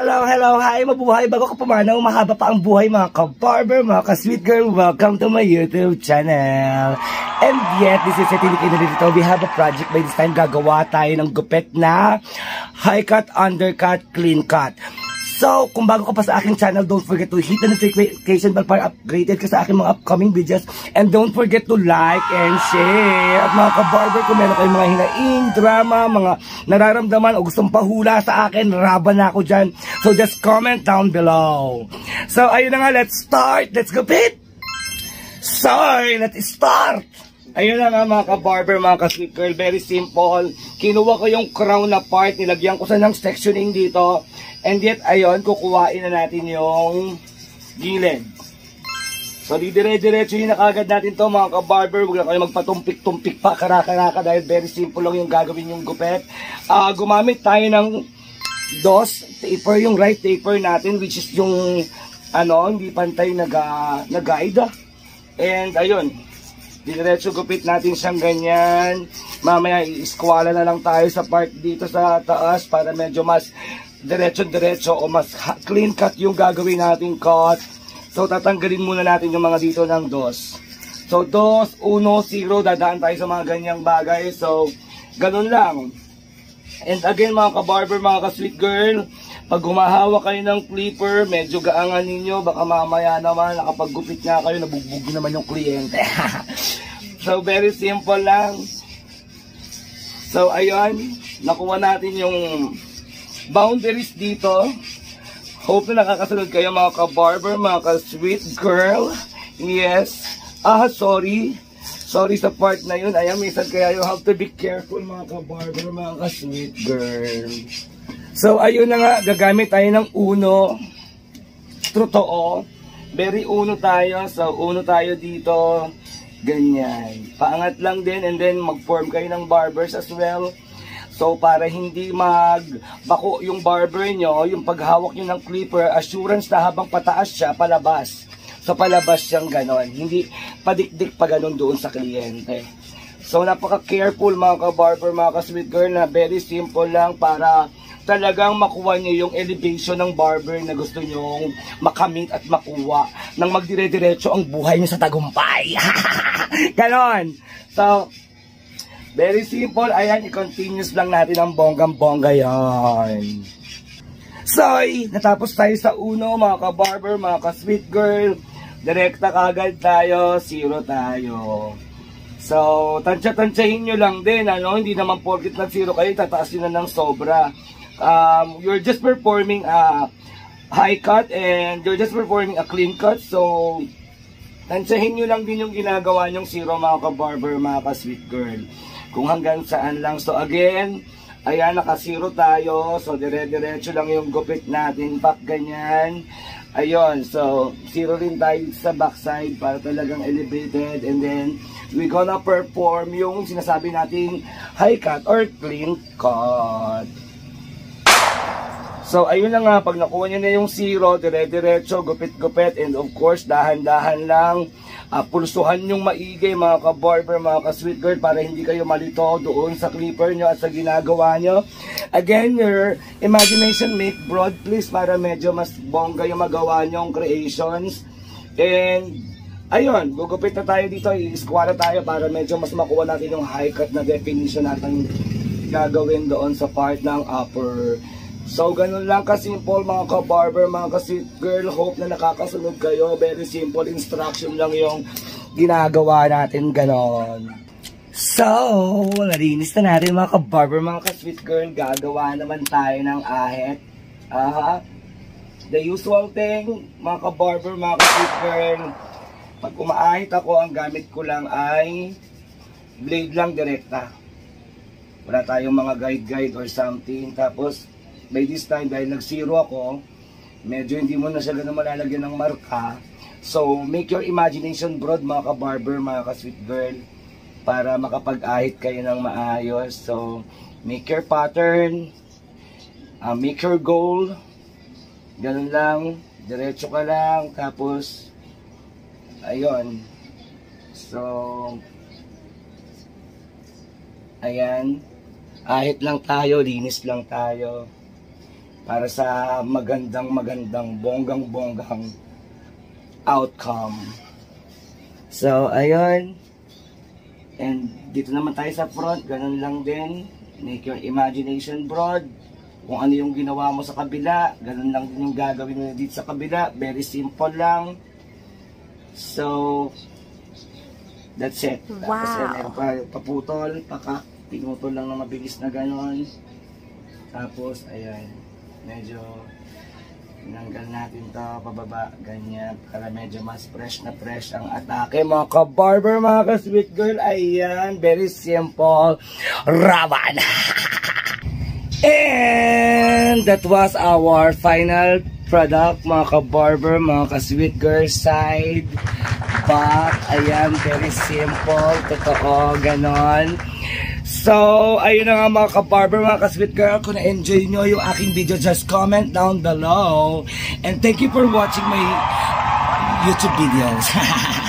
Hello, hello, hi, mabuhay. Bago ko pumanaw, mahaba pa ang buhay mga ka-barber, mga ka-sweet girl. Welcome to my YouTube channel. And yet, this is Etinik Inarito. We have a project by this time. Gagawa tayo ng gupet na high cut, undercut, clean cut. So, kung bago ka pa sa aking channel, don't forget to hit the notification bell para upgraded ka sa aking mga upcoming videos. And don't forget to like and share. At mga ka-barber, kung meron kayong mga hinaing, drama, mga nararamdaman o gustong pahula sa akin, raban na ako dyan. So, just comment down below. So, ayun na nga, let's start. Let's go, Pete! Sorry, let's start! Ayun na nga mga ka-barber, mga ka-sweet girl, very simple. Kinuha ko yung crown na part, nilagyan ko sa ng sectioning dito. And yet, ayun, kukuhain na natin yung gilid. So, didire-diretso yun na kagad natin to mga ka-barber. Huwag na kayo magpatumpik-tumpik pa, karaka-raka dahil very simple lang yung gagawin yung gupet. Uh, gumamit tayo ng dos taper, yung right taper natin, which is yung ano, hindi pantay na, na guide. And ayun, diretso gupit natin siyang ganyan. Mamaya, i-squala na lang tayo sa part dito sa taas para medyo mas diretso-diretso o mas clean cut yung gagawin nating cut. So, tatanggalin muna natin yung mga dito ng dos. So, dos, uno, zero, dadaan tayo sa mga ganyang bagay. So, ganun lang. And again, mga ka-barber, mga ka-sweet girl, pag humahawa kayo ng clipper, medyo gaangan ninyo. Baka mamaya naman, nakapaggupit nga kayo, nabugbog naman yung kliyente. so, very simple lang. So, ayun, nakuha natin yung boundaries dito. Hope na nakakasunod kayo mga ka-barber, mga ka-sweet girl. Yes. Ah, sorry. Sorry sa part na yun. Ayan, minsan kaya you have to be careful mga ka-barber, mga ka-sweet girl. So, ayun na nga, gagamit tayo ng uno. Totoo. Very uno tayo. So, uno tayo dito. Ganyan. Paangat lang din and then mag-form kayo ng barbers as well. So para hindi magbako yung barber nyo, yung paghawak nyo ng clipper, assurance na habang pataas siya, palabas. So palabas siyang ganon. Hindi padikdik pa ganon doon sa kliyente. So napaka-careful mga ka-barber, mga ka-sweet girl na very simple lang para talagang makuha niyo yung elevation ng barber na gusto nyong makamit at makuha nang magdire-diretso ang buhay niyo sa tagumpay. ganon. So, Very simple. Ayan, i-continuous lang natin ang bonggang-bongga yan. So, natapos tayo sa uno, mga ka-barber, mga ka-sweet girl. Direkta kagad tayo, zero tayo. So, tansya-tansyahin nyo lang din, ano? Hindi naman porkit na zero kayo, tataas nyo na ng sobra. Um, you're just performing a high cut and you're just performing a clean cut. So, tansyahin nyo lang din yung ginagawa nyong zero, mga ka-barber, mga ka-sweet girl kung hanggang saan lang. So again, ayan, nakasiro tayo. So dire-diretso lang yung gupit natin. Back ganyan. Ayun, so zero rin tayo sa backside para talagang elevated. And then, we gonna perform yung sinasabi nating high cut or clean cut. So, ayun na nga, pag nakuha nyo na yung zero, dire-diretso, gupit-gupit, and of course, dahan-dahan lang, uh, pulsuhan yung maigay, mga ka-barber, mga ka-sweet girl, para hindi kayo malito doon sa clipper nyo at sa ginagawa nyo. Again, your imagination make broad, please, para medyo mas bongga yung magawa nyong creations. And, ayun, gugupit na tayo dito, i-squat tayo para medyo mas makuha natin yung high cut na definition natin gagawin doon sa part ng upper So, ganun lang ka-simple mga ka-barber, mga ka-sweet girl. Hope na nakakasunod kayo. Very simple instruction lang yung ginagawa natin ganon. So, narinis na natin mga ka-barber, mga ka-sweet girl. Gagawa naman tayo ng ahit. Aha. The usual thing, mga ka-barber, mga ka-sweet girl. Pag umaahit ako, ang gamit ko lang ay blade lang direkta. Wala tayong mga guide-guide or something. Tapos, by this time dahil nag-zero ako, medyo hindi mo na siya ganun malalagyan ng marka. So, make your imagination broad mga ka-barber, mga ka-sweet girl, para makapag-ahit kayo ng maayos. So, make your pattern, uh, make your goal, ganun lang, diretso ka lang, tapos, ayun. So, ayan, ahit lang tayo, linis lang tayo. Para sa magandang magandang bonggang bonggang outcome. So, ayun. And dito naman tayo sa front, ganun lang din. Make your imagination broad. Kung ano yung ginawa mo sa kabila, ganun lang din yung gagawin mo dito sa kabila. Very simple lang. So, that's it. Wow. Tapos pa, paputol, paka, pinutol lang na mabilis na ganon. Tapos, ayan, medyo tinanggal natin to pababa, ganyan, para medyo mas fresh na fresh ang atake. Mga ka-barber, mga ka-sweet girl, ayan, very simple, raban! And that was our final product, mga ka-barber, mga ka-sweet girl side, back, ayan, very simple, totoo, ganon. So, ayun na nga mga ka-barber, mga ka-sweet girl, kung na-enjoy nyo yung aking video, just comment down below. And thank you for watching my YouTube videos.